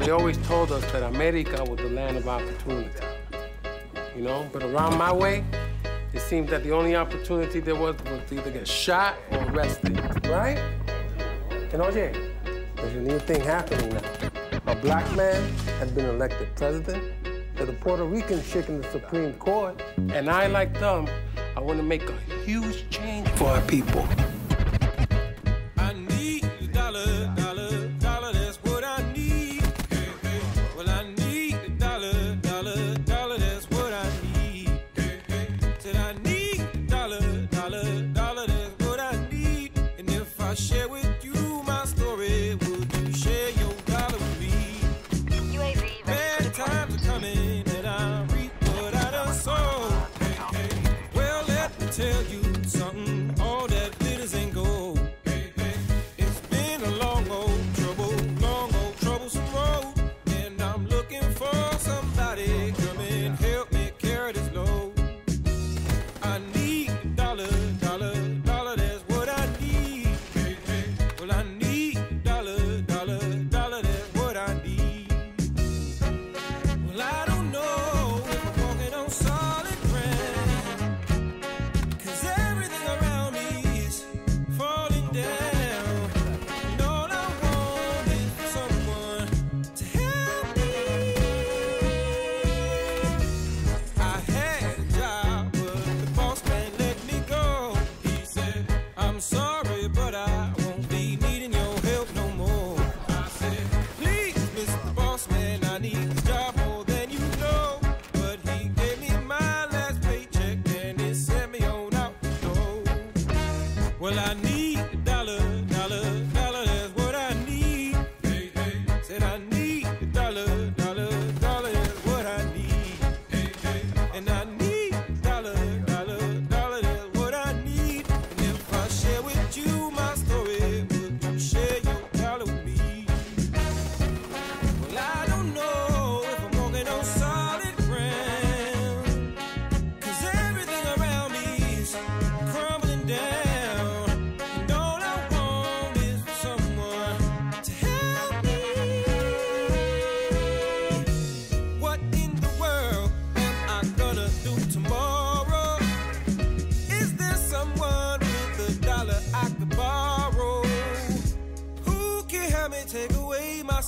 they always told us that America was the land of opportunity. You know, but around my way, it seemed that the only opportunity there was was to either get shot or arrested, right? And oye, there's a new thing happening now. A black man has been elected president. There's a Puerto Rican chick in the Supreme Court. And I, like them, I want to make a huge change for our people. But I won't be needing your help no more. I said, please, Mr. Boss Man, I need this job more than you know. But he gave me my last paycheck and he sent me on out the door. Well, I need a dollar, dollar, dollar, that's what I need. Hey, hey. Said I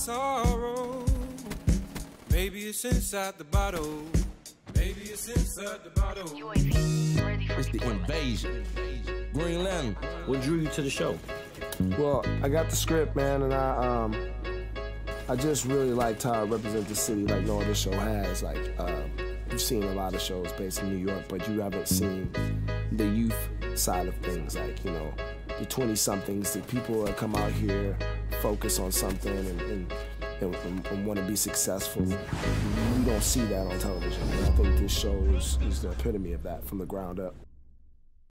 sorrow? Maybe it's inside the bottle. Maybe it's inside the bottle. UAV ready for It's the invasion. Green Lantern, what drew you to the show? Well, I got the script, man, and I um, I just really liked how it represents the city, like no other show has. Like, um, you've seen a lot of shows based in New York, but you haven't seen the youth side of things, like you know, the twenty somethings, the people that come out here, focus on something, and. and and, and, want to be successful. You don't see that on television. And I think this show is, is the epitome of that from the ground up.